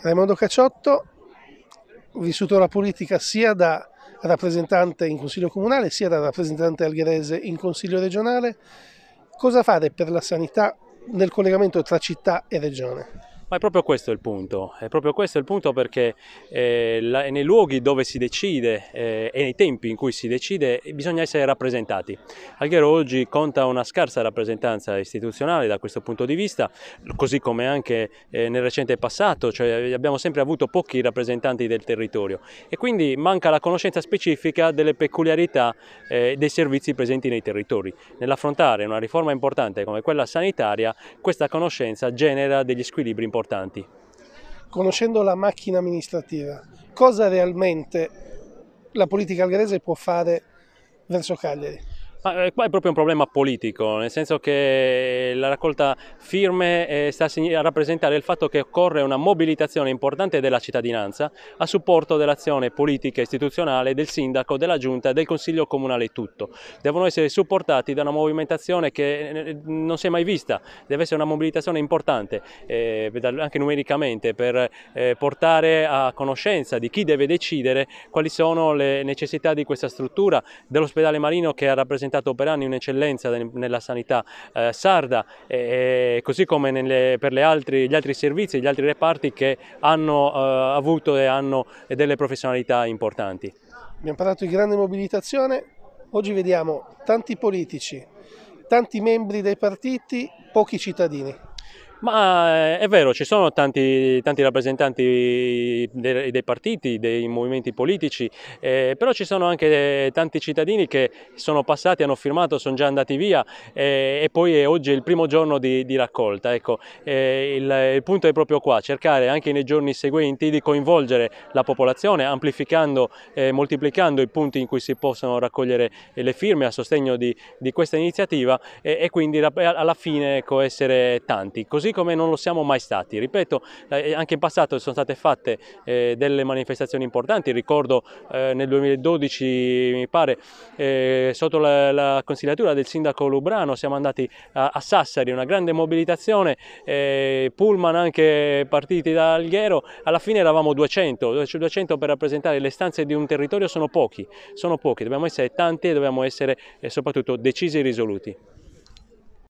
Raimondo Cacciotto, vissuto la politica sia da rappresentante in Consiglio Comunale sia da rappresentante algherese in Consiglio regionale, cosa fare per la sanità nel collegamento tra città e regione? Ma è proprio questo il punto, è proprio questo il punto perché eh, la, nei luoghi dove si decide eh, e nei tempi in cui si decide bisogna essere rappresentati. Alghero oggi conta una scarsa rappresentanza istituzionale da questo punto di vista, così come anche eh, nel recente passato, cioè abbiamo sempre avuto pochi rappresentanti del territorio e quindi manca la conoscenza specifica delle peculiarità eh, dei servizi presenti nei territori. Nell'affrontare una riforma importante come quella sanitaria, questa conoscenza genera degli squilibri importanti importanti. Conoscendo la macchina amministrativa, cosa realmente la politica algherese può fare verso Cagliari? Ma eh, qua è proprio un problema politico, nel senso che la raccolta firme eh, sta a rappresentare il fatto che occorre una mobilitazione importante della cittadinanza a supporto dell'azione politica e istituzionale del sindaco, della giunta del consiglio comunale tutto. Devono essere supportati da una movimentazione che eh, non si è mai vista, deve essere una mobilitazione importante eh, anche numericamente per eh, portare a conoscenza di chi deve decidere quali sono le necessità di questa struttura dell'ospedale marino che ha rappresentato diventato per anni un'eccellenza nella sanità eh, sarda, eh, così come nelle, per altri, gli altri servizi, gli altri reparti che hanno eh, avuto e hanno delle professionalità importanti. Abbiamo parlato di grande mobilitazione, oggi vediamo tanti politici, tanti membri dei partiti, pochi cittadini. Ma eh, è vero, ci sono tanti, tanti rappresentanti dei, dei, partiti, dei movimenti politici, eh, però ci sono anche tanti cittadini che sono passati, hanno firmato, sono già andati via eh, e poi è oggi il primo giorno di, di raccolta. Ecco, eh, il, il, punto è proprio qua, cercare anche nei giorni seguenti di coinvolgere la popolazione, amplificando e moltiplicando i punti in cui si possono raccogliere le firme a sostegno di, di questa iniziativa e, e quindi alla fine ecco, essere tanti. Così così come non lo siamo mai stati. Ripeto, eh, anche in passato sono state fatte eh, delle manifestazioni importanti, ricordo eh, nel 2012 mi pare eh, sotto la, la, consigliatura del sindaco Lubrano siamo andati a, a Sassari, una grande mobilitazione, eh, pullman anche partiti da Alghero, alla fine eravamo 200, 200 per rappresentare le stanze di un territorio sono pochi, sono pochi, dobbiamo essere tanti e dobbiamo essere eh, soprattutto decisi e risoluti.